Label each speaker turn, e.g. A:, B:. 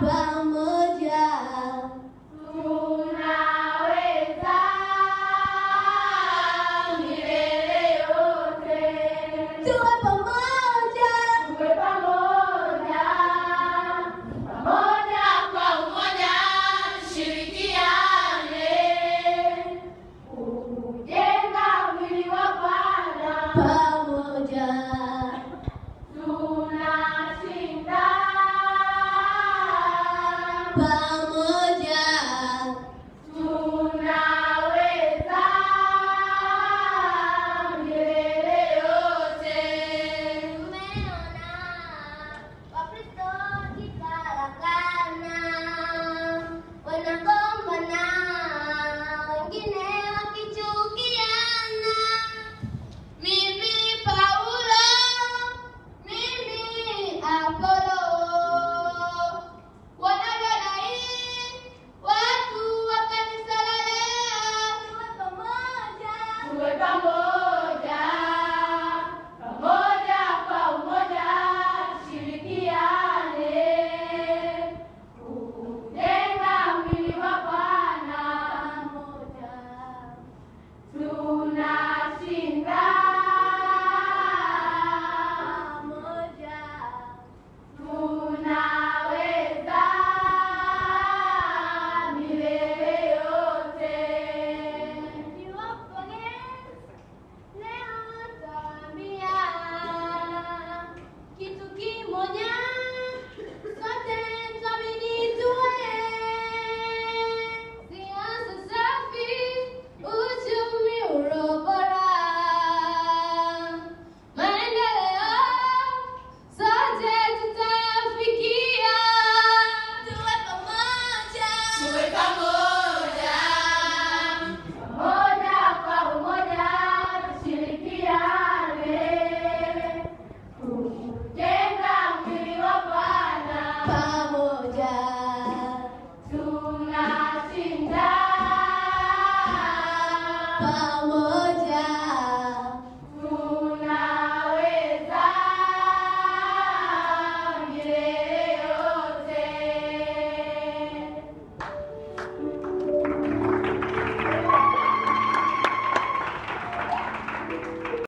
A: pamoja
B: tunaweza milele yote,
A: tuwe pamoja,
B: tuwe pamoja, pamoja kwa umoja, shirikiane. Kujenga mwili wa Bwana. Bye.